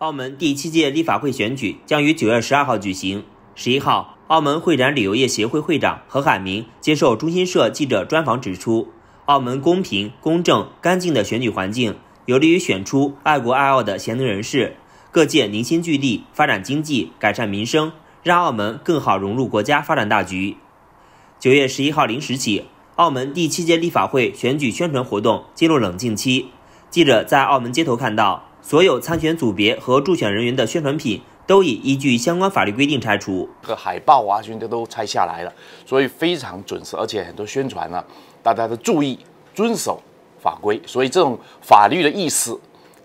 澳门第七届立法会选举将于九月十二号举行。十一号，澳门会展旅游业协会会长何海明接受中新社记者专访指出，澳门公平、公正、干净的选举环境，有利于选出爱国爱澳的贤能人士。各界凝心聚力，发展经济，改善民生，让澳门更好融入国家发展大局。九月十一号零时起，澳门第七届立法会选举宣传活动进入冷静期。记者在澳门街头看到。所有参选组别和助选人员的宣传品都已依据相关法律规定拆除，和海报啊，全都都拆下来了，所以非常准时，而且很多宣传呢，大家都注意遵守法规，所以这种法律的意识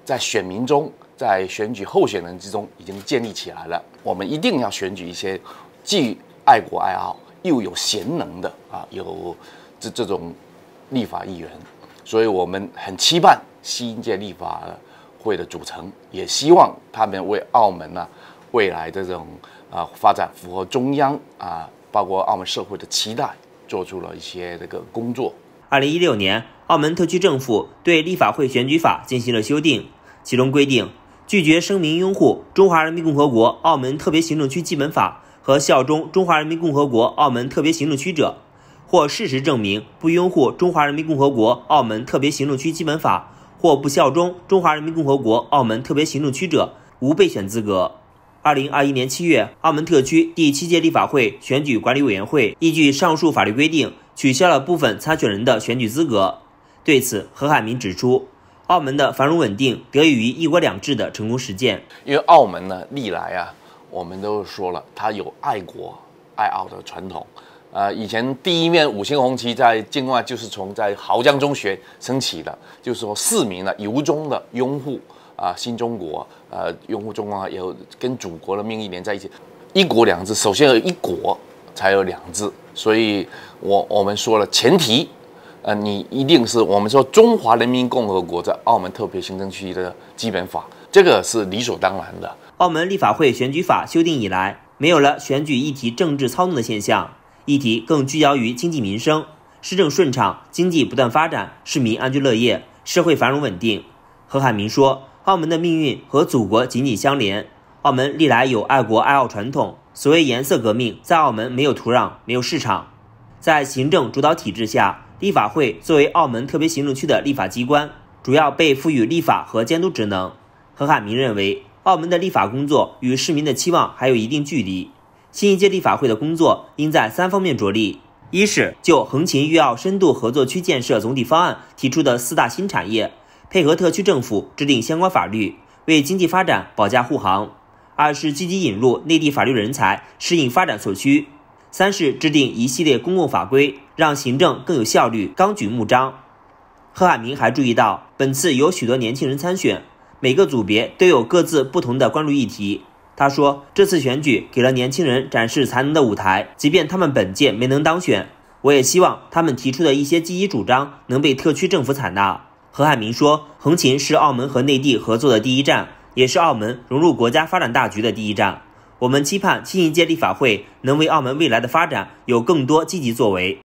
在选民中，在选举候选人之中已经建立起来了。我们一定要选举一些既爱国爱澳又有贤能的啊，有这这种立法议员，所以我们很期盼新一届立法。会的组成，也希望他们为澳门呢未来的这种啊发展符合中央啊，包括澳门社会的期待，做出了一些这个工作。二零一六年，澳门特区政府对立法会选举法进行了修订，其中规定，拒绝声明拥护中华人民共和国澳门特别行政区基本法和效忠中华人民共和国澳门特别行政区者，或事实证明不拥护中华人民共和国澳门特别行政区基本法。或不效忠中华人民共和国澳门特别行政区者，无备选资格。二零二一年七月，澳门特区第七届立法会选举管理委员会依据上述法律规定，取消了部分参选人的选举资格。对此，何海明指出，澳门的繁荣稳定得益于“一国两制”的成功实践。因为澳门呢，历来啊，我们都说了，它有爱国爱澳的传统。呃，以前第一面五星红旗在境外就是从在濠江中学升起的，就是说市民呢由衷的拥护啊新中国，呃拥护中国，有跟祖国的命运连在一起。一国两制，首先有一国才有两制，所以我我们说了前提，呃你一定是我们说中华人民共和国在澳门特别行政区的基本法，这个是理所当然的。澳门立法会选举法修订以来，没有了选举议题政治操弄的现象。议题更聚焦于经济民生，施政顺畅，经济不断发展，市民安居乐业，社会繁荣稳定。何海明说：“澳门的命运和祖国紧紧相连，澳门历来有爱国爱澳传统。所谓颜色革命，在澳门没有土壤，没有市场。在行政主导体制下，立法会作为澳门特别行政区的立法机关，主要被赋予立法和监督职能。何海明认为，澳门的立法工作与市民的期望还有一定距离。”新一届立法会的工作应在三方面着力：一是就横琴粤澳深度合作区建设总体方案提出的四大新产业，配合特区政府制定相关法律，为经济发展保驾护航；二是积极引入内地法律人才，适应发展所需；三是制定一系列公共法规，让行政更有效率、纲举目张。贺海明还注意到，本次有许多年轻人参选，每个组别都有各自不同的关注议题。他说：“这次选举给了年轻人展示才能的舞台，即便他们本届没能当选，我也希望他们提出的一些积极主张能被特区政府采纳。”何海明说：“横琴是澳门和内地合作的第一站，也是澳门融入国家发展大局的第一站。我们期盼新一届立法会能为澳门未来的发展有更多积极作为。”